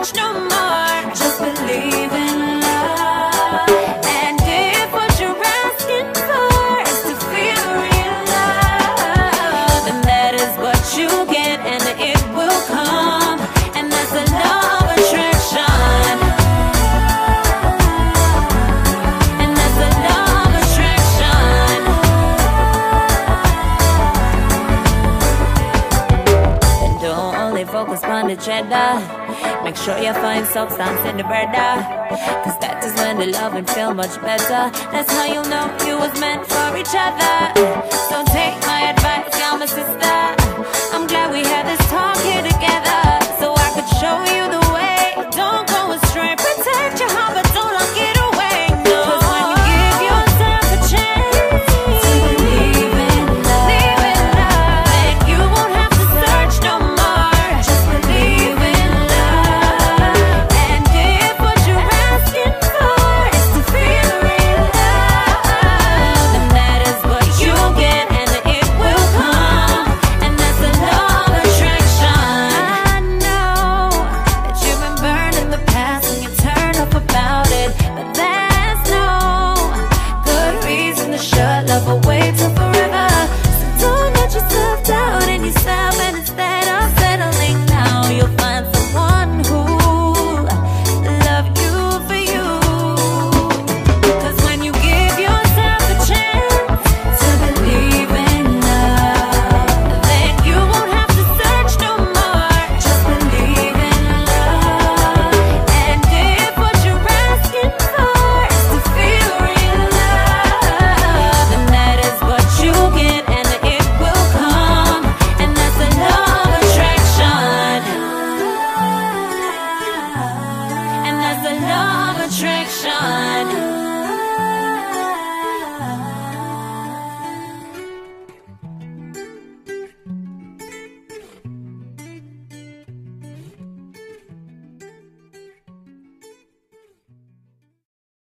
much no focus on the cheddar. Make sure you find substance in the breader. Cause that is when the love and feel much better. That's how you know you was meant for each other. way to attraction.